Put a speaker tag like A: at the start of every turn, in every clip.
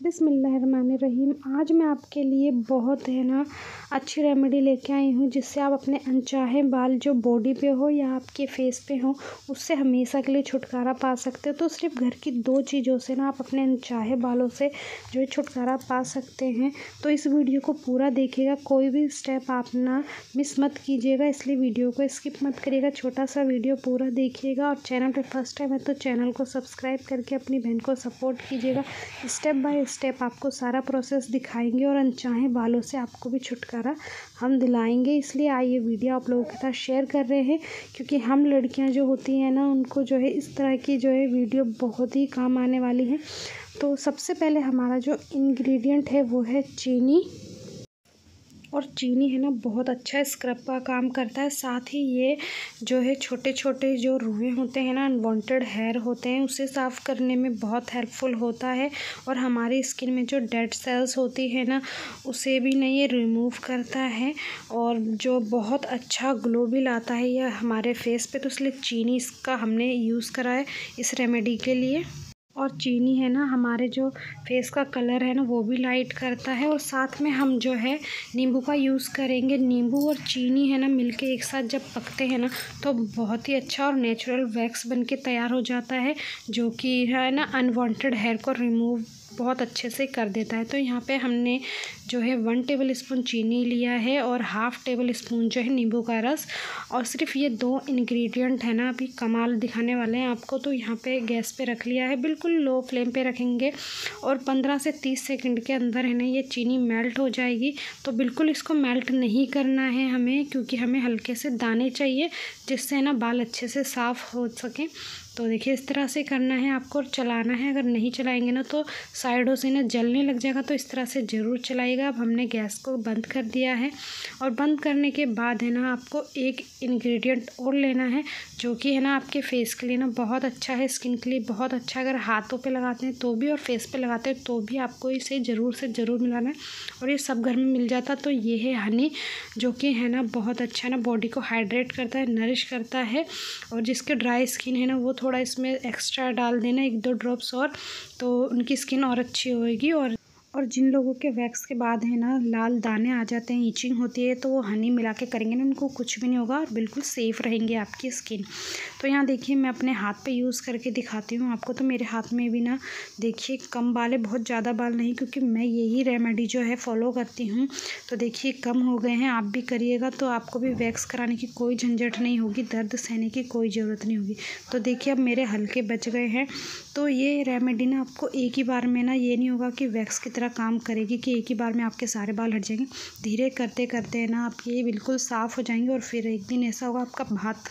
A: बिसमीम आज मैं आपके लिए बहुत है ना, अच्छी रेमेडी लेके आई हूँ, जिससे आप अपने अनचाहे बाल जो बॉडी पे हो या आपके फेस पे हो, उससे हमेशा के लिए छुटकारा पा सकते हो। तो सिर्फ़ घर की दो चीज़ों से ना आप अपने अनचाहे बालों से जो है छुटकारा पा सकते हैं। तो इस वीडियो को पूरा देखिएगा, कोई भी स्टेप आप ना मिस मत कीजिएगा। इसलिए वीडियो को स्किप मत करिएगा, छोटा सा वीडियो पूरा देखिएगा। और चैनल पर फ़र्स्ट टाइम है तो चैनल को सब्सक्राइब करके अपनी बहन को सपोर्ट कीजिएगा। स्टेप बाय स्टेप आपको सारा प्रोसेस दिखाएँगे और अनचाहे बालों से आपको भी छुटकारा हम दिलाएँगे। इसलिए आइए वीडियो आप लोगों के साथ शेयर कर रहे हैं, क्योंकि हम लड़कियाँ जो होती हैं ना, उनको जो है इस तरह की जो है वीडियो बहुत ही काम आने वाली है। तो सबसे पहले हमारा जो इन्ग्रीडियंट है, वो है चीनी। और चीनी है ना, बहुत अच्छा स्क्रब का काम करता है। साथ ही ये जो है छोटे छोटे जो रुए होते हैं ना अनवांटेड हेयर होते हैं, उसे साफ़ करने में बहुत हेल्पफुल होता है। और हमारी स्किन में जो डेड सेल्स होती है ना, उसे भी ना ये रिमूव करता है। और जो बहुत अच्छा ग्लो भी लाता है यह हमारे फेस पे तो इसलिए चीनी इसका हमने यूज़ करा है इस रेमेडी के लिए। और चीनी है ना, हमारे जो फेस का कलर है ना, वो भी लाइट करता है और साथ में हम जो है नींबू का यूज़ करेंगे। नींबू और चीनी है ना, मिलके एक साथ जब पकते हैं ना तो बहुत ही अच्छा और नेचुरल वैक्स बन के तैयार हो जाता है, जो कि है ना अनवांटेड हेयर को रिमूव बहुत अच्छे से कर देता है। तो यहाँ पे हमने जो है वन टेबल स्पून चीनी लिया है और हाफ़ टेबल स्पून जो है नींबू का रस। और सिर्फ़ ये दो इंग्रेडिएंट है ना, अभी कमाल दिखाने वाले हैं आपको। तो यहाँ पे गैस पे रख लिया है, बिल्कुल लो फ्लेम पे रखेंगे और पंद्रह से तीस सेकंड के अंदर है ना ये चीनी मेल्ट हो जाएगी। तो बिल्कुल इसको मेल्ट नहीं करना है हमें, क्योंकि हमें हल्के से दाने चाहिए, जिससे ना बाल अच्छे से साफ़ हो सकें। तो देखिए, इस तरह से करना है आपको और चलाना है। अगर नहीं चलाएँगे ना तो साइडों से ना जलने लग जाएगा तो इस तरह से ज़रूर चलाइएगा। अब हमने गैस को बंद कर दिया है और बंद करने के बाद है ना, आपको एक इंग्रेडिएंट और लेना है, जो कि है ना आपके फेस के लिए ना बहुत अच्छा है। स्किन के लिए बहुत अच्छा अगर हाथों पर लगाते हैं तो भी और फेस पर लगाते हैं तो भी आपको इसे ज़रूर से ज़रूर मिलाना है और ये सब घर में मिल जाता तो ये है हनी, जो कि है ना बहुत अच्छा ना, बॉडी को हाइड्रेट करता है, नरिश करता है और जिसके ड्राई स्किन है ना, वो थोड़ा इसमें एक्स्ट्रा डाल देना, एक दो ड्रॉप्स और तो उनकी स्किन और अच्छी होएगी और और जिन लोगों के वैक्स के बाद है ना, लाल दाने आ जाते हैं ईचिंग होती है तो वो हनी मिला के करेंगे ना, उनको कुछ भी नहीं होगा और बिल्कुल सेफ़ रहेंगे आपकी स्किन तो यहाँ देखिए, मैं अपने हाथ पे यूज़ करके दिखाती हूँ आपको तो मेरे हाथ में भी ना, देखिए, कम बाल है, बहुत ज़्यादा बाल नहीं, क्योंकि मैं यही रेमेडी जो है फॉलो करती हूँ. तो देखिए, कम हो गए हैं, आप भी करिएगा तो आपको भी वैक्स कराने की कोई झंझट नहीं होगी, दर्द सहने की कोई ज़रूरत नहीं होगी. तो देखिए, अब मेरे हल्के बच गए हैं. तो ये रेमेडी ना, आपको एक ही बार में ना, ये नहीं होगा कि वैक्स की तरह काम करेगी कि एक ही बार में आपके सारे बाल हट जाएँगे। धीरे करते करते ना आपके बिल्कुल साफ़ हो जाएँगे और फिर एक दिन ऐसा होगा आपका हाथ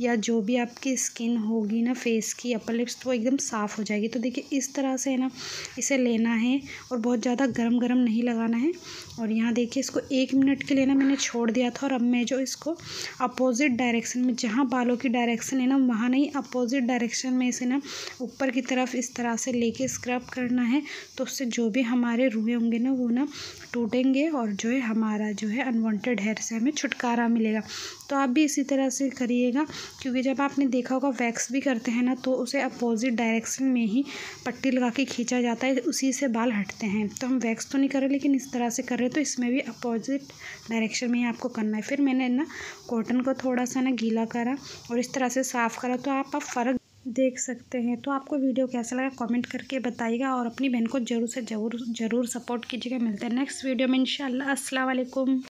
A: या जो भी आपकी स्किन होगी ना फेस की अपर लिप्स तो एकदम साफ़ हो जाएगी। तो देखिए, इस तरह से ना, इसे लेना है और बहुत ज़्यादा गर्म गर्म नहीं लगाना है। और यहाँ देखिए, इसको एक मिनट के लिए ना मैंने छोड़ दिया था और अब मैं जो इसको अपोजिट डायरेक्शन में, जहाँ बालों की डायरेक्शन है ना, वहाँ नहीं अपोजिट डायरेक्शन में इसे ना ऊपर की तरफ़ इस तरह से लेके स्क्रब करना है। तो उससे जो भी हमारे रुए होंगे ना, वो ना टूटेंगे और जो है हमारा जो है अनवांटेड हेयर से हमें छुटकारा मिलेगा। तो आप भी इसी तरह से करिएगा। क्योंकि जब आपने देखा होगा वैक्स भी करते हैं ना तो उसे अपोजिट डायरेक्शन में ही पट्टी लगा के खींचा जाता है, उसी से बाल हटते हैं। तो हम वैक्स तो नहीं कर रहे, लेकिन इस तरह से कर रहे तो इसमें भी अपोजिट डायरेक्शन में ही आपको करना है। फिर मैंने ना कॉटन को थोड़ा सा ना गीला करा और इस तरह से साफ़ करा तो आप फ़र्क देख सकते हैं। तो आपको वीडियो कैसा लगा कमेंट करके बताइएगा और अपनी बहन को ज़रूर से ज़रूर ज़रूर सपोर्ट कीजिएगा। मिलते हैं नेक्स्ट वीडियो में, इंशाल्लाह। अस्सलाम वालेकुम।